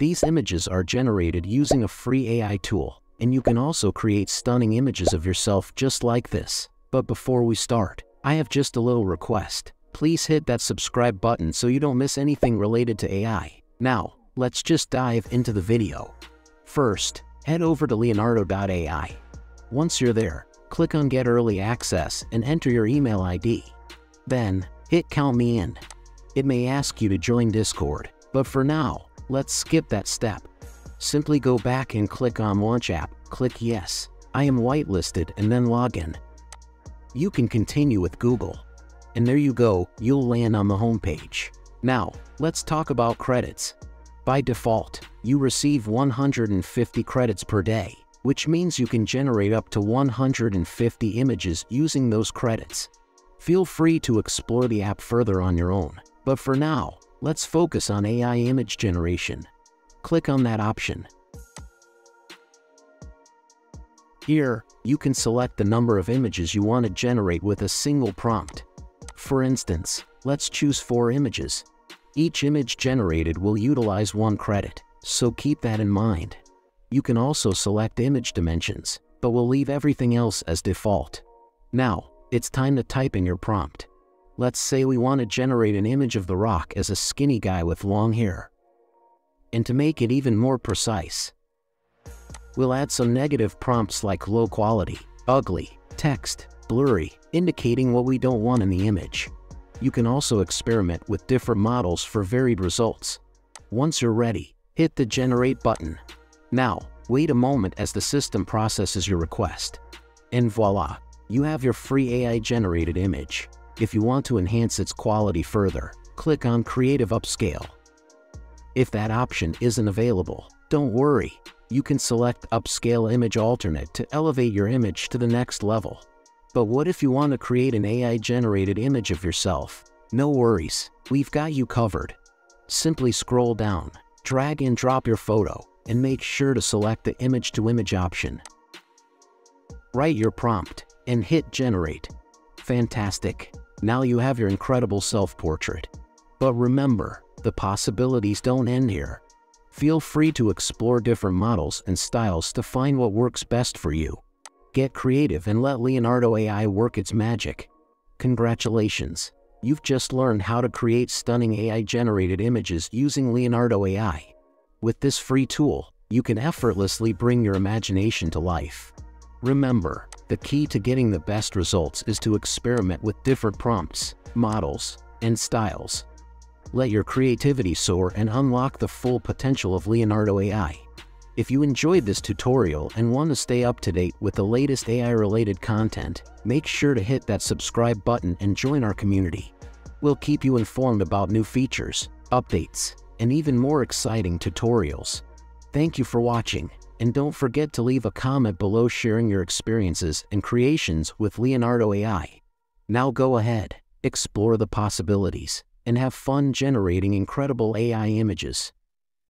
These images are generated using a free AI tool, and you can also create stunning images of yourself just like this. But before we start, I have just a little request. Please hit that subscribe button so you don't miss anything related to AI. Now, let's just dive into the video. First, head over to leonardo.ai. Once you're there, click on Get Early Access and enter your email ID. Then, hit Count Me In. It may ask you to join Discord, but for now, let's skip that step. Simply go back and click on Launch App, click Yes. I am whitelisted and then log in. You can continue with Google. And there you go, you'll land on the homepage. Now, let's talk about credits. By default, you receive 150 credits per day, which means you can generate up to 150 images using those credits. Feel free to explore the app further on your own, but for now, let's focus on AI image generation. Click on that option. Here, you can select the number of images you want to generate with a single prompt. For instance, let's choose four images. Each image generated will utilize one credit, so keep that in mind. You can also select image dimensions, but we'll leave everything else as default. Now, it's time to type in your prompt. Let's say we want to generate an image of The Rock as a skinny guy with long hair. And to make it even more precise, we'll add some negative prompts like low quality, ugly, text, blurry, indicating what we don't want in the image. You can also experiment with different models for varied results. Once you're ready, hit the Generate button. Now, wait a moment as the system processes your request. And voila, you have your free AI-generated image. If you want to enhance its quality further, click on Creative Upscale. If that option isn't available, don't worry. You can select Upscale Image Alternate to elevate your image to the next level. But what if you want to create an AI-generated image of yourself? No worries, we've got you covered. Simply scroll down, drag and drop your photo, and make sure to select the image-to-image -image option. Write your prompt, and hit Generate. Fantastic, now you have your incredible self-portrait. But remember, the possibilities don't end here. Feel free to explore different models and styles to find what works best for you. Get creative and let Leonardo AI work its magic. Congratulations! You've just learned how to create stunning AI-generated images using Leonardo AI. With this free tool, you can effortlessly bring your imagination to life. Remember, the key to getting the best results is to experiment with different prompts, models, and styles. Let your creativity soar and unlock the full potential of Leonardo AI. If you enjoyed this tutorial and want to stay up to date with the latest AI-related content, make sure to hit that subscribe button and join our community. We'll keep you informed about new features, updates, and even more exciting tutorials. Thank you for watching, and don't forget to leave a comment below sharing your experiences and creations with Leonardo AI. Now go ahead, explore the possibilities, and have fun generating incredible AI images.